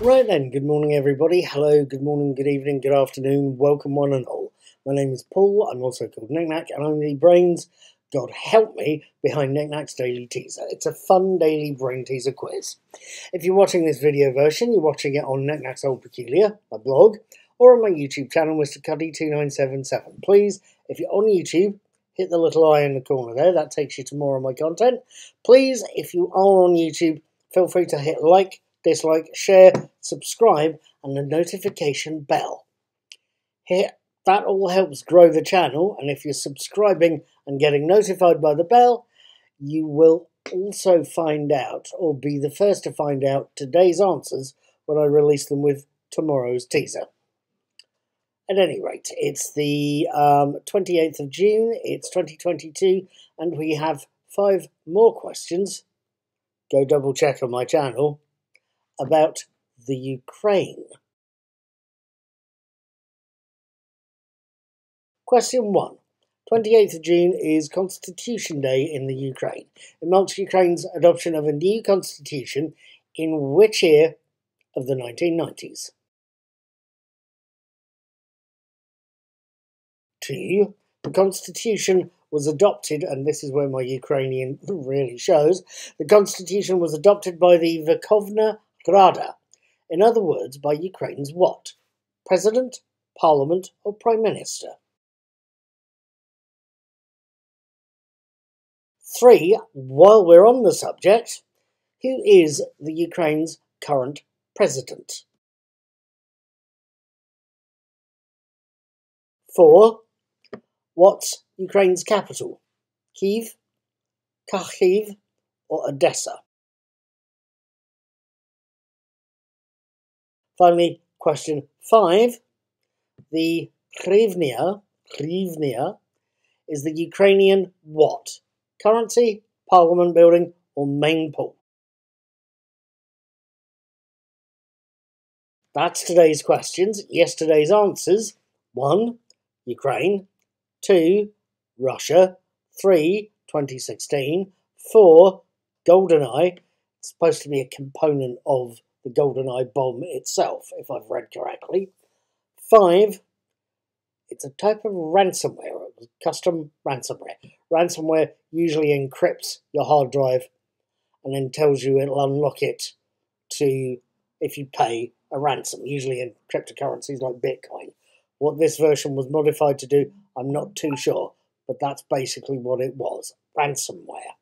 Right then, good morning everybody. Hello, good morning, good evening, good afternoon. Welcome one and all. My name is Paul. I'm also called Nik Nak and I'm the brains, God help me, behind Nik Nak's Daily Teaser. It's a fun daily brain teaser quiz. If you're watching this video version, you're watching it on Nik Nak's Old Peculiar, my blog, or on my YouTube channel, Mr. Cuddy2977. Please, if you're on YouTube, hit the little eye in the corner there. That takes you to more of my content. Please, if you are on YouTube, feel free to hit like, dislike, share, subscribe, and the notification bell. Hit that all helps grow the channel, and if you're subscribing and getting notified by the bell, you will also find out, or be the first to find out, today's answers when I release them with tomorrow's teaser. At any rate, it's the um, 28th of June, it's 2022, and we have five more questions. Go double check on my channel about the Ukraine. Question 1. 28th of June is Constitution Day in the Ukraine. It marks Ukraine's adoption of a new constitution in which year of the 1990s? 2. The constitution was adopted, and this is where my Ukrainian really shows, the constitution was adopted by the Verkhovna Rada. In other words, by Ukraine's what? President, Parliament, or Prime Minister? Three, while we're on the subject, who is the Ukraine's current president? Four, what's Ukraine's capital? Kiev, Kharkiv, or Odessa? Finally, question five, the hryvnia, hryvnia is the Ukrainian what? currency, parliament building, or main pool? That's today's questions. Yesterday's answers 1. Ukraine. 2. Russia. 3. 2016. 4. GoldenEye. It's supposed to be a component of the GoldenEye bomb itself, if I've read correctly. 5. It's a type of ransomware, custom ransomware. Ransomware usually encrypts your hard drive and then tells you it'll unlock it to if you pay a ransom, usually in cryptocurrencies like Bitcoin. What this version was modified to do, I'm not too sure, but that's basically what it was ransomware.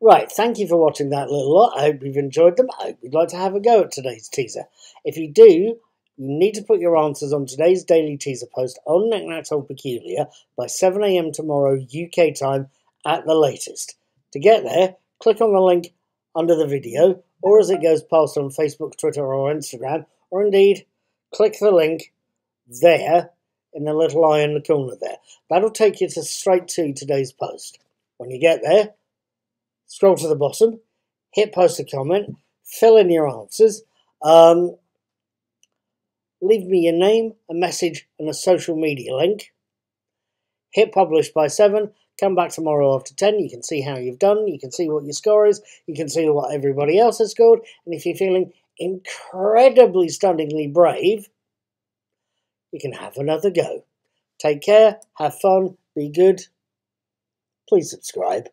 Right, thank you for watching that little lot. I hope you've enjoyed them. I hope you'd like to have a go at today's teaser. If you do, you need to put your answers on today's daily teaser post on Nik Nak's Old Peculiar by 7am tomorrow UK time at the latest. To get there, click on the link under the video or as it goes past on Facebook, Twitter or Instagram, or indeed click the link there in the little eye in the corner there. That'll take you to straight to today's post. When you get there, scroll to the bottom, hit post a comment, fill in your answers, um, leave me your name, a message, and a social media link. Hit publish by 7. Come back tomorrow after 10. You can see how you've done. You can see what your score is. You can see what everybody else has scored. And if you're feeling incredibly stunningly brave, you can have another go. Take care, have fun, be good. Please subscribe.